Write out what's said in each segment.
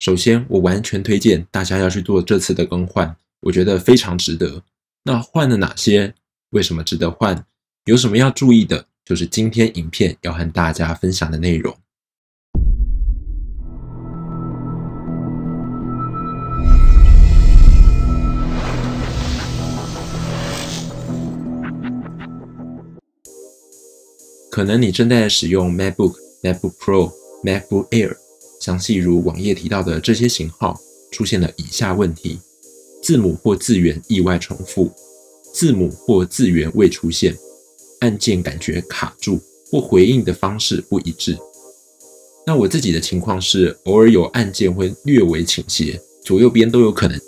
首先，我完全推荐大家要去做这次的更换，我觉得非常值得。那换了哪些？为什么值得换？有什么要注意的？就是今天影片要和大家分享的内容。可能你正在使用 MacBook、MacBook Pro、MacBook Air，详细如网页提到的这些型号，出现了以下问题：字母或字元意外重复，字母或字元未出现，按键感觉卡住或回应的方式不一致。那我自己的情况是，偶尔有按键会略微倾斜，左右边都有可能。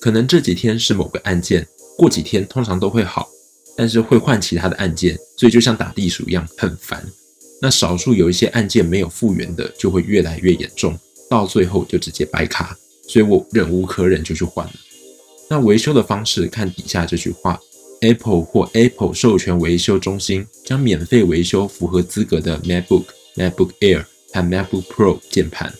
可能这几天是某个按键，过几天通常都会好。但是会换其他的按键，所以就像打地鼠一样很烦。那少数有一些按键没有复原的，就会越来越严重，到最后就直接白卡。所以我忍无可忍就去换了。那维修的方式看底下这句话：Apple 或 Apple 授权维修中心将免费维修符合资格的 MacBook、MacBook Air 和 MacBook Pro 键盘。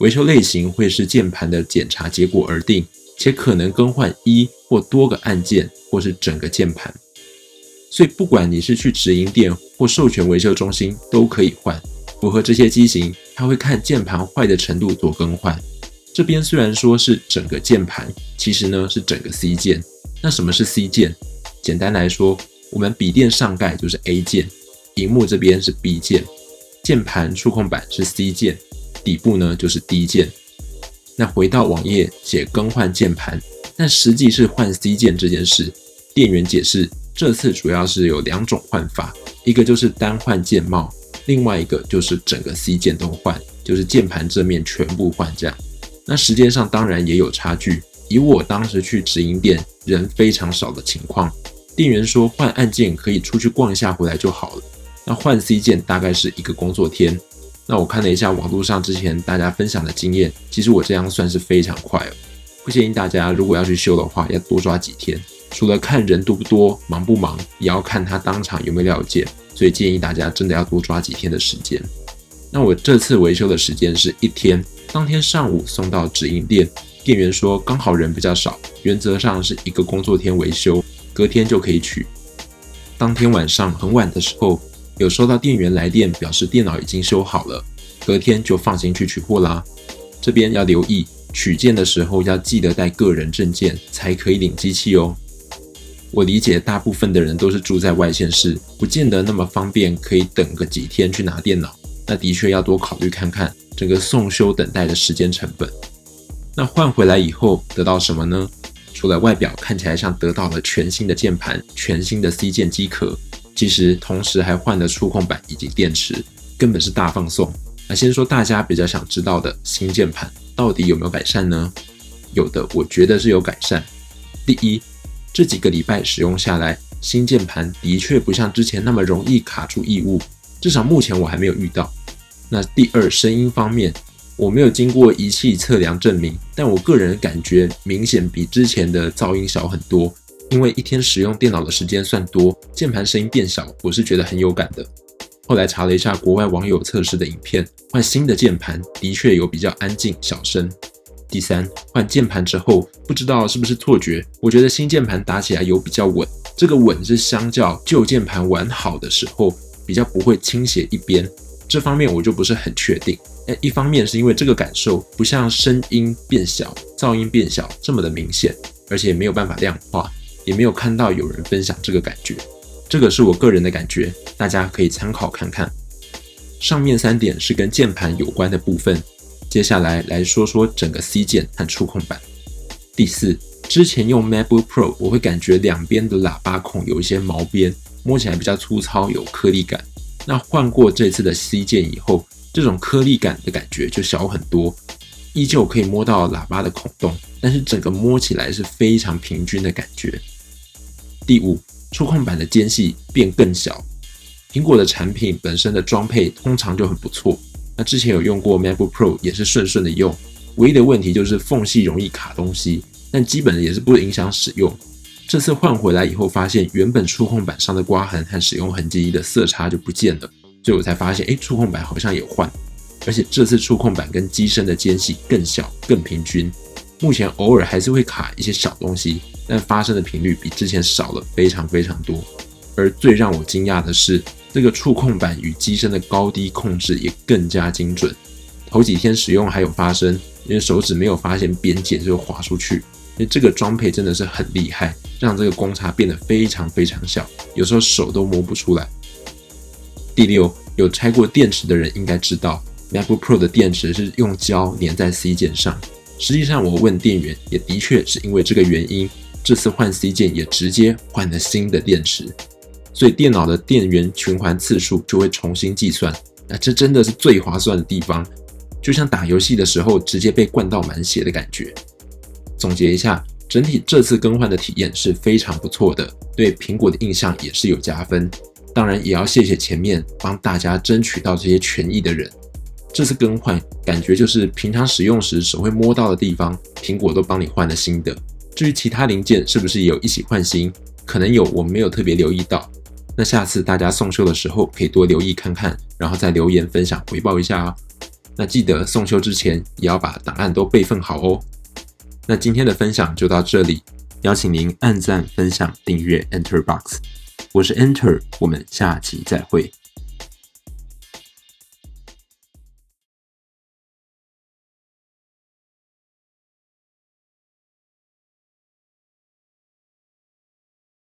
维修类型会视键盘的检查结果而定，且可能更换一或多个按键，或是整个键盘。所以，不管你是去直营店或授权维修中心，都可以换。符合这些机型，它会看键盘坏的程度做更换。这边虽然说是整个键盘，其实呢是整个 C 键。那什么是 C 键？简单来说，我们笔电上盖就是 A 键，荧幕这边是 B 键，键盘触控板是 C 键，底部呢就是 D 键。那回到网页写更换键盘，但实际是换 C 键这件事，店员解释。这次主要是有两种换法，一个就是单换键帽，另外一个就是整个 C 键都换，就是键盘正面全部换这样。那时间上当然也有差距。以我当时去直营店人非常少的情况，店员说换按键可以出去逛一下回来就好了。那换 C 键大概是一个工作天。那我看了一下网络上之前大家分享的经验，其实我这样算是非常快了。不建议大家如果要去修的话，要多抓几天。除了看人多不多、忙不忙，也要看他当场有没有了解，所以建议大家真的要多抓几天的时间。那我这次维修的时间是一天，当天上午送到直营店，店员说刚好人比较少，原则上是一个工作天维修，隔天就可以取。当天晚上很晚的时候，有收到店员来电，表示电脑已经修好了，隔天就放心去取货啦。这边要留意，取件的时候要记得带个人证件，才可以领机器哦。我理解，大部分的人都是住在外县市，不见得那么方便，可以等个几天去拿电脑。那的确要多考虑看看整个送修等待的时间成本。那换回来以后得到什么呢？除了外表看起来像得到了全新的键盘、全新的 C 键机壳，其实同时还换了触控板以及电池，根本是大放送。那先说大家比较想知道的新键盘到底有没有改善呢？有的，我觉得是有改善。第一。这几个礼拜使用下来，新键盘的确不像之前那么容易卡住异物，至少目前我还没有遇到。那第二，声音方面，我没有经过仪器测量证明，但我个人感觉明显比之前的噪音小很多。因为一天使用电脑的时间算多，键盘声音变小，我是觉得很有感的。后来查了一下国外网友测试的影片，换新的键盘的确有比较安静、小声。第三，换键盘之后，不知道是不是错觉，我觉得新键盘打起来有比较稳。这个稳是相较旧键盘完好的时候，比较不会倾斜一边。这方面我就不是很确定。哎，一方面是因为这个感受不像声音变小、噪音变小这么的明显，而且没有办法量化，也没有看到有人分享这个感觉。这个是我个人的感觉，大家可以参考看看。上面三点是跟键盘有关的部分。接下来来说说整个 C 键和触控板。第四，之前用 MacBook Pro，我会感觉两边的喇叭孔有一些毛边，摸起来比较粗糙，有颗粒感。那换过这次的 C 键以后，这种颗粒感的感觉就小很多，依旧可以摸到喇叭的孔洞，但是整个摸起来是非常平均的感觉。第五，触控板的间隙变更小。苹果的产品本身的装配通常就很不错。那之前有用过 MacBook Pro，也是顺顺的用，唯一的问题就是缝隙容易卡东西，但基本也是不影响使用。这次换回来以后，发现原本触控板上的刮痕和使用痕迹的色差就不见了，所以我才发现，哎，触控板好像有换，而且这次触控板跟机身的间隙更小、更平均。目前偶尔还是会卡一些小东西，但发生的频率比之前少了非常非常多。而最让我惊讶的是，这个触控板与机身的高低控制也更加精准。头几天使用还有发生，因为手指没有发现边界就滑出去。因为这个装配真的是很厉害，让这个公差变得非常非常小，有时候手都摸不出来。第六，有拆过电池的人应该知道，MacBook Pro 的电池是用胶粘在 C 键上。实际上，我问店员，也的确是因为这个原因，这次换 C 键也直接换了新的电池，所以电脑的电源循环次数就会重新计算。那这真的是最划算的地方，就像打游戏的时候直接被灌到满血的感觉。总结一下，整体这次更换的体验是非常不错的，对苹果的印象也是有加分。当然，也要谢谢前面帮大家争取到这些权益的人。这次更换感觉就是平常使用时手会摸到的地方，苹果都帮你换了新的。至于其他零件是不是也有一起换新，可能有，我没有特别留意到。那下次大家送修的时候可以多留意看看，然后再留言分享回报一下哦。那记得送修之前也要把档案都备份好哦。那今天的分享就到这里，邀请您按赞、分享、订阅 Enter Box，我是 Enter，我们下期再会。